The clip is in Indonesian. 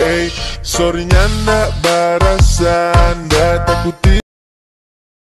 Hey, nak barasan Dah takut